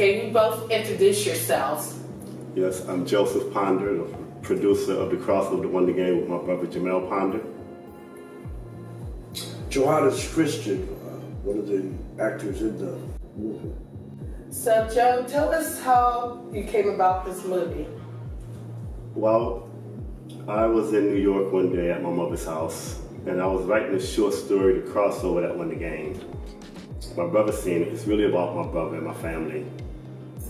can you both introduce yourselves? Yes, I'm Joseph Ponder, the producer of the crossover that won the game with my brother Jamel Ponder. John J. Christian, uh, one of the actors in the movie. So, Joe, tell us how you came about this movie. Well, I was in New York one day at my mother's house, and I was writing a short story, The Crossover That Won the Game. My brother seen it. It's really about my brother and my family.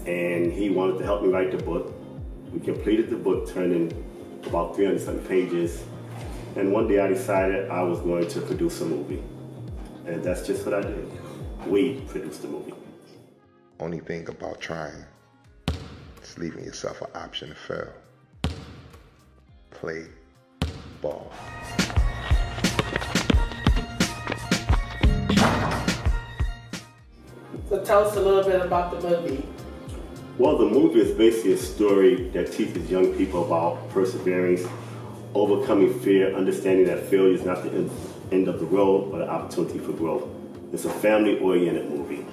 And he wanted to help me write the book. We completed the book, turning about 300 something pages. And one day I decided I was going to produce a movie. And that's just what I did. We produced the movie. Only thing about trying is leaving yourself an option to fail. Play ball. So tell us a little bit about the movie. Well, the movie is basically a story that teaches young people about perseverance, overcoming fear, understanding that failure is not the end, of the road, but an opportunity for growth. It's a family-oriented movie.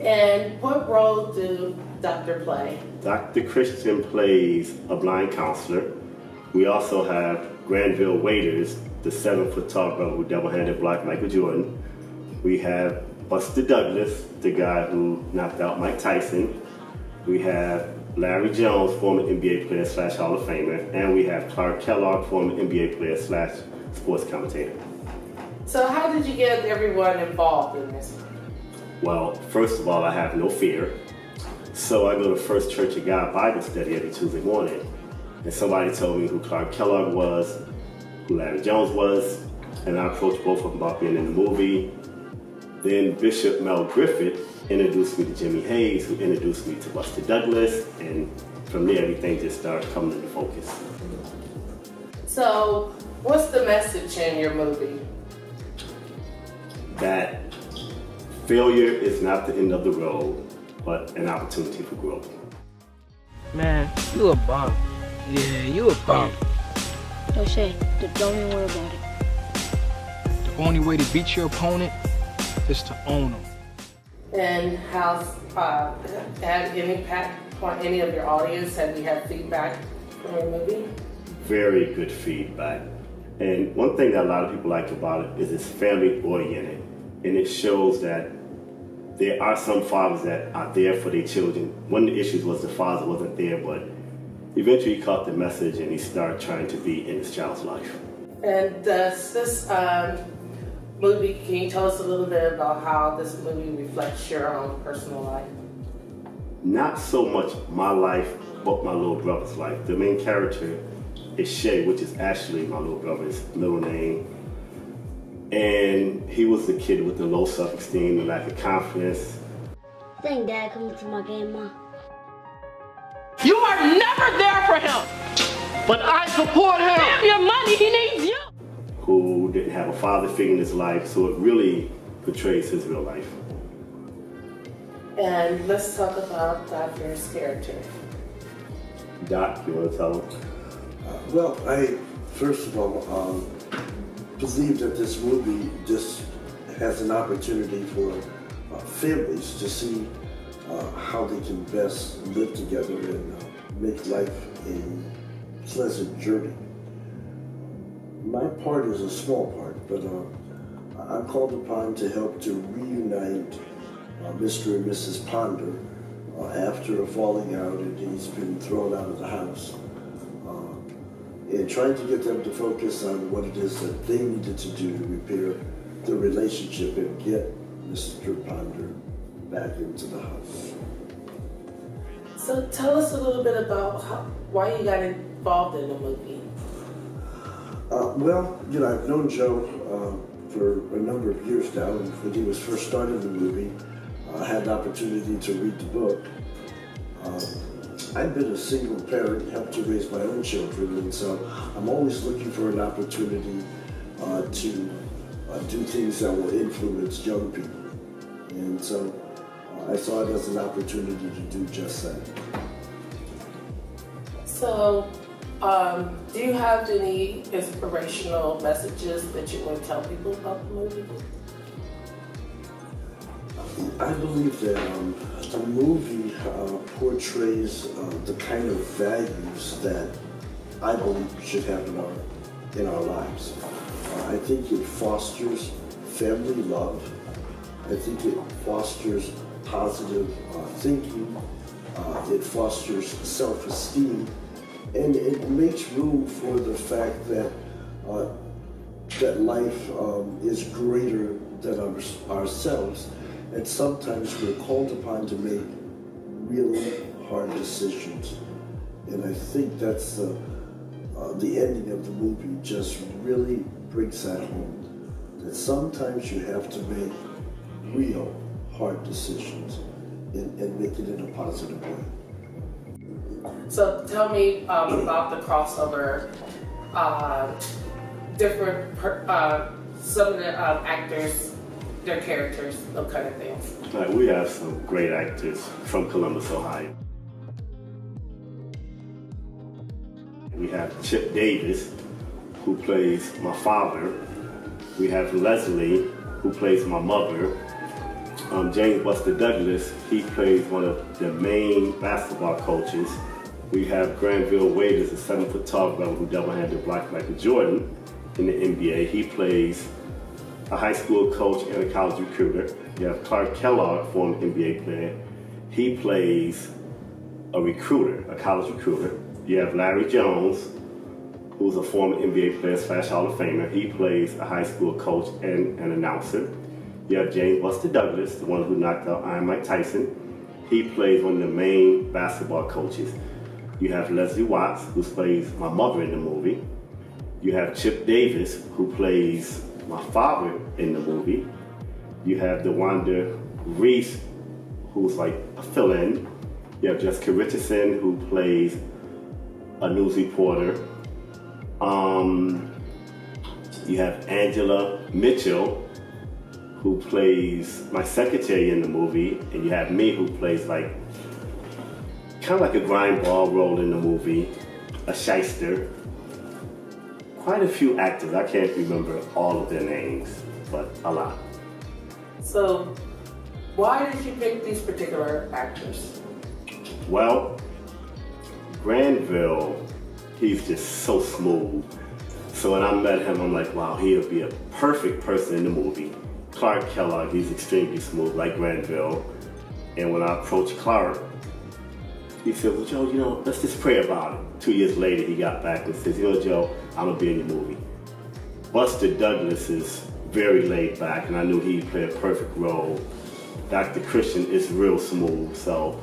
And what role do Doctor play? Dr. Christian plays a blind counselor. We also have Granville Waiters, the seven-foot tall brother who double-handed blocked Michael Jordan. We have Buster Douglas, the guy who knocked out Mike Tyson. We have Larry Jones, former NBA player slash Hall of Famer. And we have Clark Kellogg, former NBA player slash sports commentator. So how did you get everyone involved in this? Well, first of all, I have no fear. So I go to First Church of God Bible study every Tuesday morning. And somebody told me who Clark Kellogg was, who Larry Jones was, and I approached both of them about being in the movie. Then Bishop Mel Griffith introduced me to Jimmy Hayes, who introduced me to Buster Douglas, and from there everything just started coming into focus. So, what's the message in your movie? That failure is not the end of the road, but an opportunity for growth. Man, you a bum. Yeah, you a bum. No Shay, don't even worry about it. The only way to beat your opponent is to own them. And how's uh, had any impact on any of your audience? Have you had feedback from your movie? Very good feedback. And one thing that a lot of people like about it is it's family oriented. And it shows that there are some fathers that are there for their children. One of the issues was the father wasn't there, but eventually he caught the message and he started trying to be in his child's life. And does this um, movie, can you tell us a little bit about how this movie reflects your own personal life? Not so much my life, but my little brother's life. The main character is Shay, which is actually my little brother's middle name. And he was the kid with the low self-esteem, the lack of confidence. Thank think Dad coming to my game, Ma. You are never there for him. But I support him. Damn your money, he needs you. Who didn't have a father figure in his life, so it really portrays his real life. And let's talk about Doctor's character. Doc, you want to tell him? Uh, well, I first of all um, believe that this movie just has an opportunity for uh, families to see uh, how they can best live together and uh, make life a pleasant journey. My part is a small part, but uh, I'm called upon to help to reunite uh, Mr. and Mrs. Ponder uh, after a falling out and he's been thrown out of the house. Uh, and trying to get them to focus on what it is that they needed to do to repair the relationship and get Mr. Ponder back into the house. So tell us a little bit about how, why you got involved in the movie. Uh, well, you know, I've known Joe uh, for a number of years now, when he was first starting the movie, I had the opportunity to read the book. Uh, I've been a single parent, helped to raise my own children, and so I'm always looking for an opportunity uh, to uh, do things that will influence young people. And so I saw it as an opportunity to do just that. So, um, do you have any inspirational messages that you want to tell people about the movie? I believe that um, a movie uh, portrays uh, the kind of values that I believe should have in our in our lives. Uh, I think it fosters family love. I think it fosters positive uh, thinking. Uh, it fosters self-esteem, and it makes room for the fact that uh, that life um, is greater than our, ourselves, and sometimes we're called upon to make really hard decisions. And I think that's the uh, the ending of the movie just really brings that home. That sometimes you have to make real hard decisions and, and make it in a positive way. So tell me um, about the crossover. Uh, different, uh, some of the uh, actors, their characters, those kind of things. We have some great actors from Columbus, Ohio. We have Chip Davis, who plays my father. We have Leslie, who plays my mother. Um, James Buster Douglas, he plays one of the main basketball coaches. We have Granville Waiters a seven foot tall brother who double handed blocked Michael Jordan in the NBA. He plays a high school coach and a college recruiter. You have Clark Kellogg, former NBA player. He plays a recruiter, a college recruiter. You have Larry Jones, who's a former NBA player slash Hall of Famer. He plays a high school coach and an announcer. You have James Buster Douglas, the one who knocked out Iron Mike Tyson. He plays one of the main basketball coaches. You have Leslie Watts, who plays my mother in the movie. You have Chip Davis, who plays my father in the movie. You have DeWanda Reese, who's like a fill-in. You have Jessica Richardson, who plays a news reporter. Um, you have Angela Mitchell, who plays my secretary in the movie, and you have me, who plays like kind of like a grind ball role in the movie, a shyster. Quite a few actors. I can't remember all of their names, but a lot. So, why did you pick these particular actors? Well, Granville, he's just so smooth. So when I met him, I'm like, wow, he'll be a perfect person in the movie. Clark Kellogg, he's extremely smooth, like Granville. And when I approached Clark, he said, well, Joe, you know, let's just pray about it. Two years later, he got back and says, you know, Joe, I'm gonna be in the movie. Buster Douglas is very laid back, and I knew he'd play a perfect role. Dr. Christian is real smooth, so,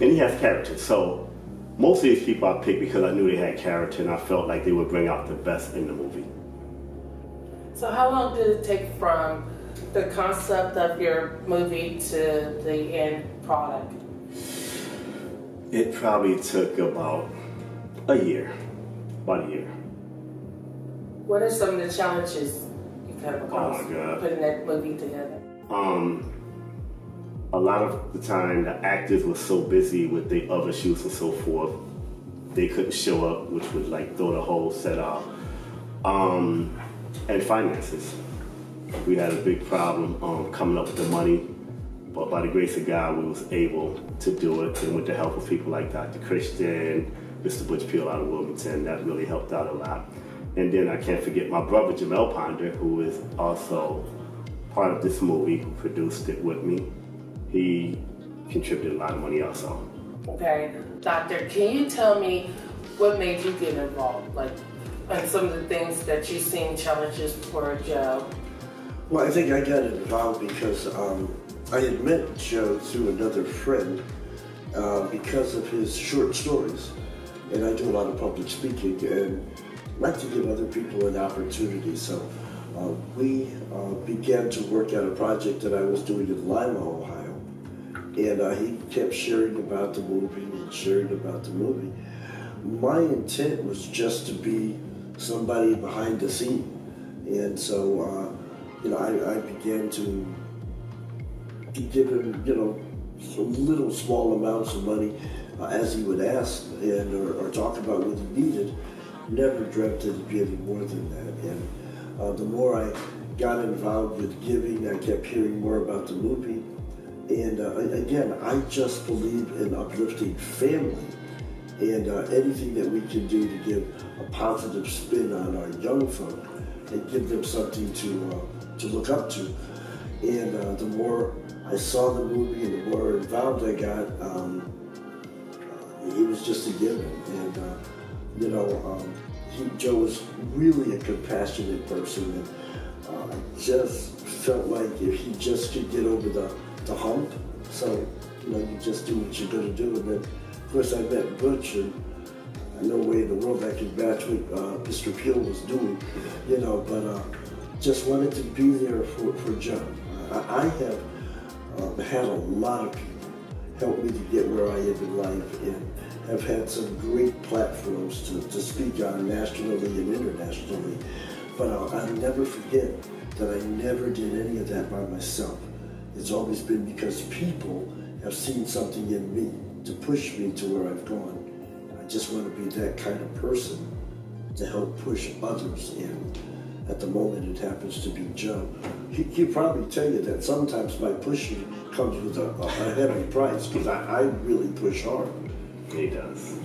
and he has character. So most of these people I picked because I knew they had character, and I felt like they would bring out the best in the movie. So how long did it take from the concept of your movie to the end product? It probably took about a year, about a year. What are some of the challenges you come across Oh putting that movie together? Um, a lot of the time, the actors were so busy with their other shoots and so forth, they couldn't show up, which would like throw the whole set off. Um, and finances. We had a big problem um, coming up with the money, but by the grace of God, we was able to do it. And with the help of people like Dr. Christian, Mr. Butch Peel out of Wilmington, that really helped out a lot. And then I can't forget my brother Jamel Ponder, who is also part of this movie, who produced it with me. He contributed a lot of money also. Okay, doctor, can you tell me what made you get involved? Like, and some of the things that you've seen challenges for Joe. Well, I think I got involved because um, I had met Joe through another friend uh, because of his short stories. And I do a lot of public speaking and like to give other people an opportunity. So uh, we uh, began to work on a project that I was doing in Lima, Ohio. And uh, he kept sharing about the movie and sharing about the movie. My intent was just to be somebody behind the scene. And so, uh, you know, I, I began to give him, you know, little small amounts of money uh, as he would ask and or, or talk about what he needed. Never dreamt it'd be any more than that. And uh, the more I got involved with giving, I kept hearing more about the movie. And uh, again, I just believe in uplifting family and uh, anything that we can do to give a positive spin on our young folk and give them something to uh, to look up to. And uh, the more I saw the movie and the more involved I got, um, uh, it was just a given. And uh, you know, um, he, Joe was really a compassionate person, and uh, just felt like if he just could get over the, the hump, so you know, you just do what you're gonna do, and then of course I met Butch and no way in the world I could match what uh, Mr. Peel was doing, you know, but uh, just wanted to be there for, for John. I, I have uh, had a lot of people help me to get where I am in life and have had some great platforms to, to speak on nationally and internationally. But I'll, I'll never forget that I never did any of that by myself. It's always been because people have seen something in me to push me to where I've gone. I just want to be that kind of person to help push others. And at the moment, it happens to be Joe. He, he'll probably tell you that sometimes my pushing comes with a, a heavy price because I, I really push hard. He does.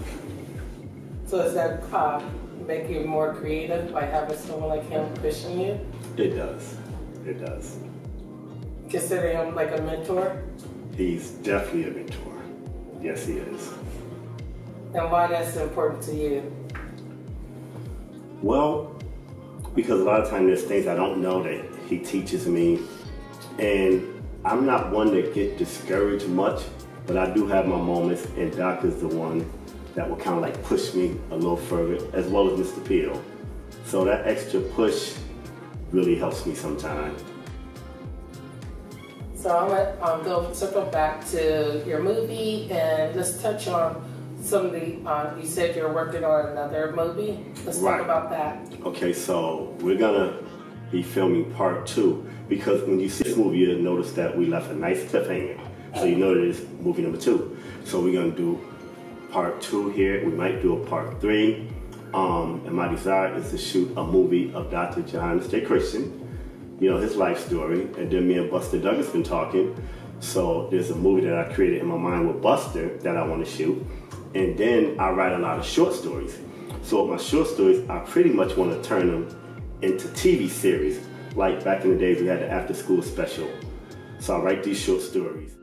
So is that uh, make you more creative by having someone like him pushing you? It does. It does. Consider him like a mentor? He's definitely a mentor. Yes, he is. And why that's important to you? Well, because a lot of times there's things I don't know that he teaches me, and I'm not one to get discouraged much, but I do have my moments, and Doc is the one that will kind of like push me a little further, as well as Mr. Peel. So that extra push really helps me sometimes. So I'm gonna um, go circle back to your movie and let's touch on some of the. Uh, you said you're working on another movie. Let's Right. talk about that. Okay, so we're gonna be filming part two because when you see this movie, you'll notice that we left a nice cliffhanger. So you know that it's movie number two. So we're gonna do part two here. We might do a part three. Um, and my desire is to shoot a movie of Dr. John J. Christian, you know, his life story. And then me and Buster Douglas been talking. So there's a movie that I created in my mind with Buster that I want to shoot. And then I write a lot of short stories. So my short stories, I pretty much want to turn them into TV series. Like back in the days, we had the after school special. So I write these short stories.